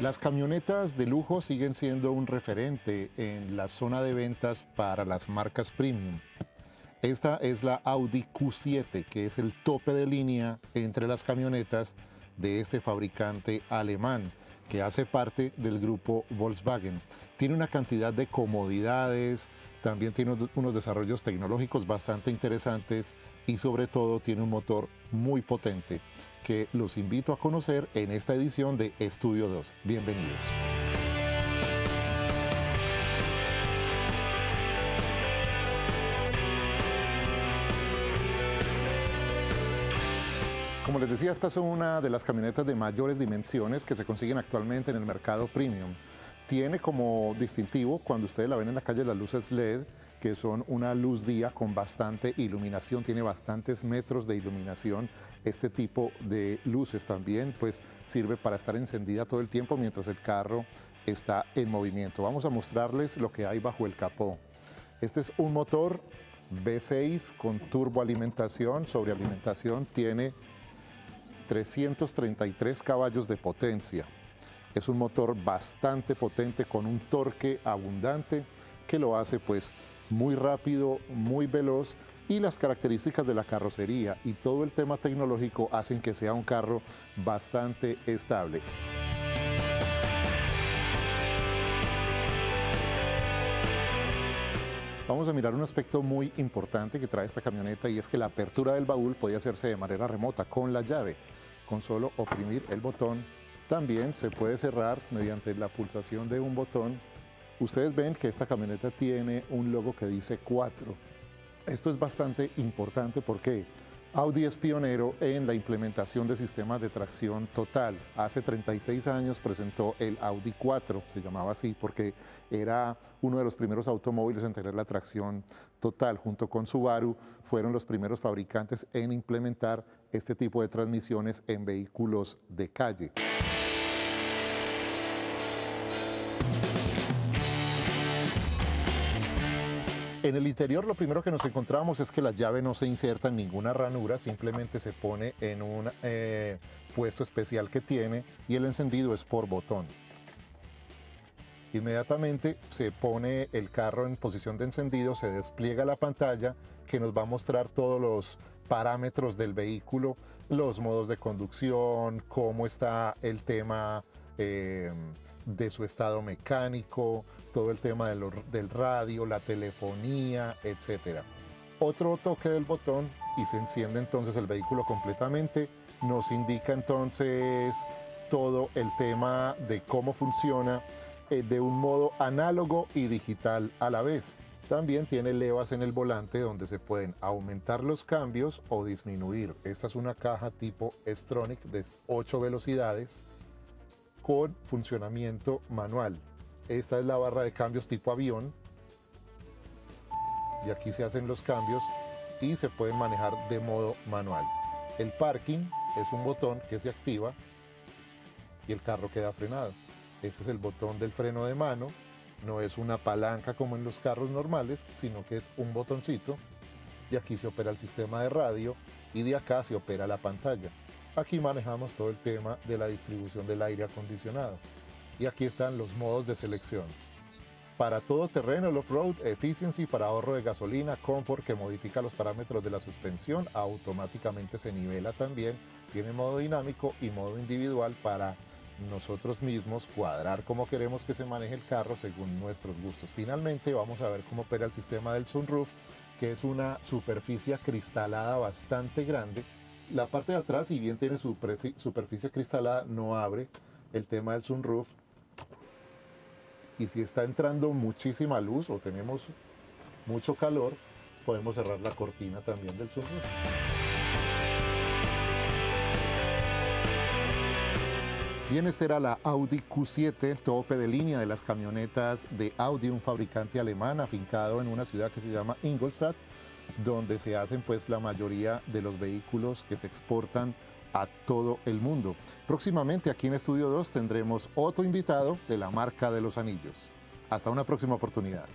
Las camionetas de lujo siguen siendo un referente en la zona de ventas para las marcas premium. Esta es la Audi Q7, que es el tope de línea entre las camionetas de este fabricante alemán, que hace parte del grupo Volkswagen. Tiene una cantidad de comodidades, también tiene unos desarrollos tecnológicos bastante interesantes y sobre todo tiene un motor muy potente que los invito a conocer en esta edición de Estudio 2. Bienvenidos. Como les decía, esta son una de las camionetas de mayores dimensiones que se consiguen actualmente en el mercado premium. Tiene como distintivo, cuando ustedes la ven en la calle, las luces LED, que son una luz día con bastante iluminación, tiene bastantes metros de iluminación. Este tipo de luces también pues sirve para estar encendida todo el tiempo mientras el carro está en movimiento. Vamos a mostrarles lo que hay bajo el capó. Este es un motor V6 con turboalimentación, sobrealimentación, tiene 333 caballos de potencia. Es un motor bastante potente con un torque abundante que lo hace pues muy rápido, muy veloz y las características de la carrocería y todo el tema tecnológico hacen que sea un carro bastante estable. Vamos a mirar un aspecto muy importante que trae esta camioneta y es que la apertura del baúl puede hacerse de manera remota con la llave. Con solo oprimir el botón también se puede cerrar mediante la pulsación de un botón Ustedes ven que esta camioneta tiene un logo que dice 4. Esto es bastante importante porque Audi es pionero en la implementación de sistemas de tracción total. Hace 36 años presentó el Audi 4, se llamaba así porque era uno de los primeros automóviles en tener la tracción total. Junto con Subaru fueron los primeros fabricantes en implementar este tipo de transmisiones en vehículos de calle. En el interior lo primero que nos encontramos es que la llave no se inserta en ninguna ranura, simplemente se pone en un eh, puesto especial que tiene y el encendido es por botón. Inmediatamente se pone el carro en posición de encendido, se despliega la pantalla que nos va a mostrar todos los parámetros del vehículo, los modos de conducción, cómo está el tema eh, de su estado mecánico, todo el tema del radio, la telefonía, etc. Otro toque del botón y se enciende entonces el vehículo completamente. Nos indica entonces todo el tema de cómo funciona eh, de un modo análogo y digital a la vez. También tiene levas en el volante donde se pueden aumentar los cambios o disminuir. Esta es una caja tipo Stronic de 8 velocidades con funcionamiento manual. Esta es la barra de cambios tipo avión. Y aquí se hacen los cambios y se pueden manejar de modo manual. El parking es un botón que se activa y el carro queda frenado. Este es el botón del freno de mano. No es una palanca como en los carros normales, sino que es un botoncito. Y aquí se opera el sistema de radio y de acá se opera la pantalla. Aquí manejamos todo el tema de la distribución del aire acondicionado. Y aquí están los modos de selección. Para todo terreno, off-road, efficiency para ahorro de gasolina, comfort que modifica los parámetros de la suspensión, automáticamente se nivela también, tiene modo dinámico y modo individual para nosotros mismos cuadrar cómo queremos que se maneje el carro según nuestros gustos. Finalmente vamos a ver cómo opera el sistema del sunroof, que es una superficie cristalada bastante grande la parte de atrás, si bien tiene su superficie cristalada, no abre el tema del sunroof. Y si está entrando muchísima luz o tenemos mucho calor, podemos cerrar la cortina también del sunroof. Bien, esta era la Audi Q7, tope de línea de las camionetas de Audi, un fabricante alemán afincado en una ciudad que se llama Ingolstadt donde se hacen pues la mayoría de los vehículos que se exportan a todo el mundo. Próximamente aquí en Estudio 2 tendremos otro invitado de la marca de los anillos. Hasta una próxima oportunidad.